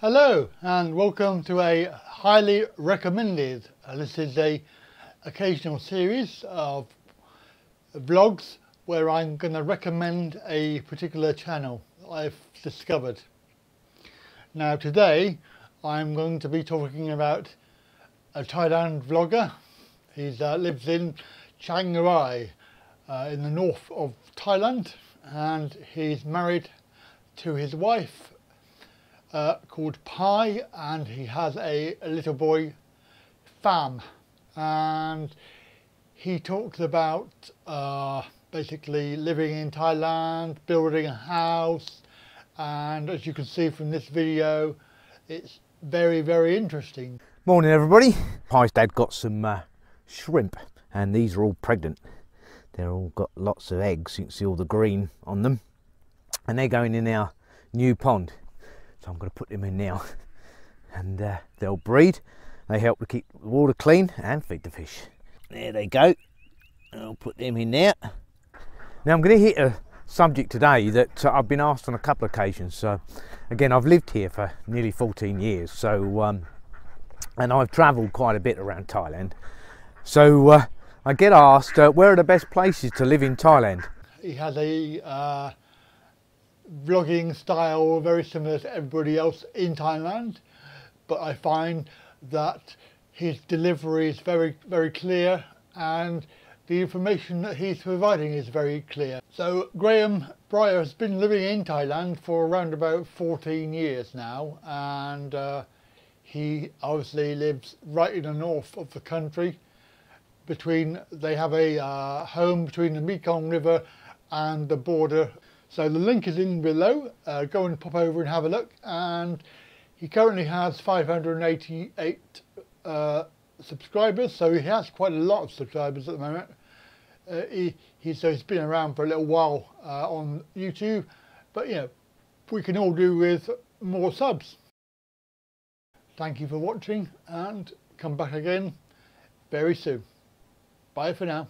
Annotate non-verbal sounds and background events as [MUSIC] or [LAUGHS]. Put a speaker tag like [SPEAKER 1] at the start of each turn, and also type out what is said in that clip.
[SPEAKER 1] Hello and welcome to a highly recommended. Uh, this is a occasional series of vlogs where I'm going to recommend a particular channel I've discovered. Now today I'm going to be talking about a Thailand vlogger. He uh, lives in Chiang Rai uh, in the north of Thailand and he's married to his wife uh, called Pie and he has a, a little boy Fam. and he talks about uh, basically living in Thailand, building a house and as you can see from this video it's very very interesting.
[SPEAKER 2] Morning everybody. Pie's dad got some uh, shrimp and these are all pregnant. They're all got lots of eggs, you can see all the green on them and they're going in our new pond. So I'm going to put them in now [LAUGHS] and uh, they'll breed. They help to keep the water clean and feed the fish. There they go. I'll put them in there. Now I'm going to hit a subject today that uh, I've been asked on a couple of occasions. So again, I've lived here for nearly 14 years. So um, and I've travelled quite a bit around Thailand. So uh, I get asked, uh, where are the best places to live in Thailand?
[SPEAKER 1] Vlogging style very similar to everybody else in Thailand, but I find that his delivery is very, very clear and the information that he's providing is very clear. So Graham Briar has been living in Thailand for around about 14 years now and uh, he obviously lives right in the north of the country between, they have a uh, home between the Mekong River and the border so the link is in below. Uh, go and pop over and have a look. And he currently has 588 uh, subscribers, so he has quite a lot of subscribers at the moment. Uh, he, he, so he's been around for a little while uh, on YouTube, but you know, we can all do with more subs. Thank you for watching and come back again very soon. Bye for now.